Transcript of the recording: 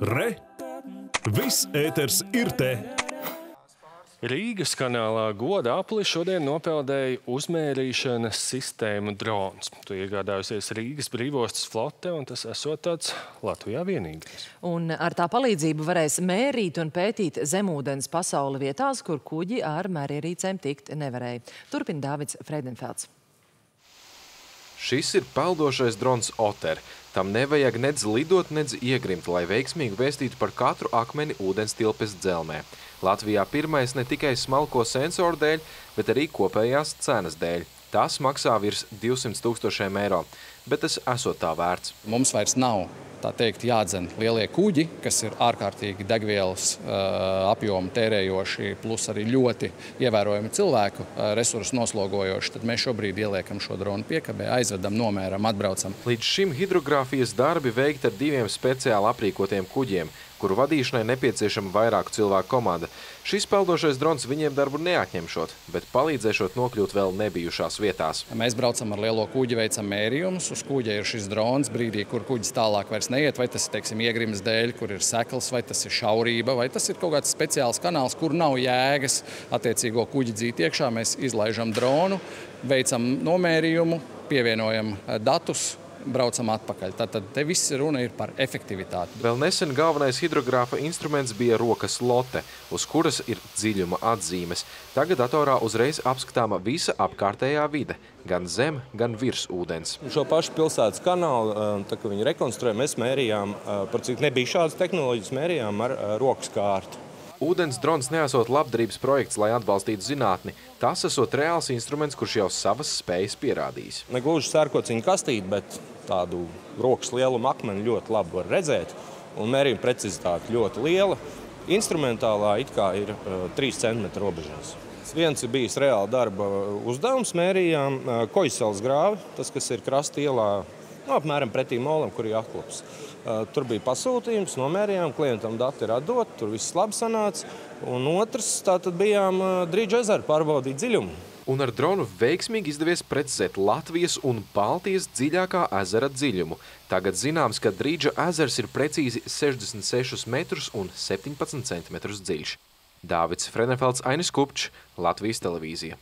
Re! Viss ēters ir te! Rīgas kanālā goda apli šodien nopeldēja uzmērīšanas sistēmu drons. To iegādājusies Rīgas brīvostas flote, un tas esot tāds Latvijā vienīgais. Un ar tā palīdzību varēs mērīt un pētīt zemūdens pasauli vietās, kur kuģi ar mērierīcēm tikt nevarēja. Turpin Dāvids Freidenfelds. Šis ir peldošais drons Otter. Tam nevajag nedz lidot, nedz iegrimt, lai veiksmīgi vēstītu par katru akmeni ūdens tilpes dzelmē. Latvijā pirmais ne tikai smalko sensoru dēļ, bet arī kopējās cenas dēļ. Tas maksā virs 200 tūkstošiem eiro, bet tas esot tā vērts. Mums vairs nav tā teikt, jādzen lielie kuģi, kas ir ārkārtīgi degvielas apjomu tērējoši, plus arī ļoti ievērojami cilvēku resursu noslogojoši, tad mēs šobrīd ieliekam šo dronu piekabē, aizvedam, nomēram, atbraucam. Līdz šim hidrogrāfijas darbi veikti ar diviem speciāli aprīkotiem kuģiem – kuru vadīšanai nepieciešama vairāku cilvēku komanda. Šis peldošais drons viņiem darbu neatņemšot, bet palīdzēšot nokļūt vēl nebijušās vietās. Mēs braucam ar lielo kuģi, veicam mērījumus. Uz kuģa ir šis drons brīdī, kur kuģis tālāk vairs neiet, vai tas ir, teiksim, iegrimas dēļ, kur ir sekls, vai tas ir šaurība, vai tas ir kaut kāds speciāls kanāls, kur nav jēgas attiecīgo kuģi dzīt iekšā. Mēs izlaižam dronu, veicam nomērījumu, pievienojam eh, datus, braucam atpakaļ. Tātad te viss runa ir par efektivitāti. Vēl nesen galvenais hidrogrāfa instruments bija rokas lote, uz kuras ir dziļuma atzīmes. Tagad datorā uzreiz apskatāma visa apkārtējā vide, gan zem, gan virs ūdens. Šo pašu pilsētas kanālu, tā kā viņi rekonstruē, mēs mērījām, par cik nebija šādas tehnoloģijas, mērījām ar rokas kārtu. Ūdens drons neesot labdarības projekts, lai atbalstītu zinātni. Tas esot reāls instruments, kurš jau savas spējas pierādījis. Negluži sērkociņu kastīt, bet tādu rokas lielumu akmeni ļoti labi var redzēt. Un mērījuma precizitāte ļoti liela. Instrumentālā it kā ir uh, 3 cm robežās. Viens ir bijis reāli darba uzdevums. Mērījām uh, Koisels grāvi, tas, kas ir krasta ielā nu, apmēram pretī molam, kur ir atklāps. Uh, tur bija pasūtījums, nomērījām, klientam dati ir atdot, tur viss labi sanāca. Un otrs, tātad bijām Drīdža ezeru pārbaudīt dziļumu. Un ar dronu veiksmīgi izdevies precizēt Latvijas un Baltijas dziļākā ezera dziļumu. Tagad zināms, ka Drīdža ezers ir precīzi 66 metrus un 17 centimetrus dziļš. Dāvids Frenefelds, Ainis Kupčs, Latvijas televīzija.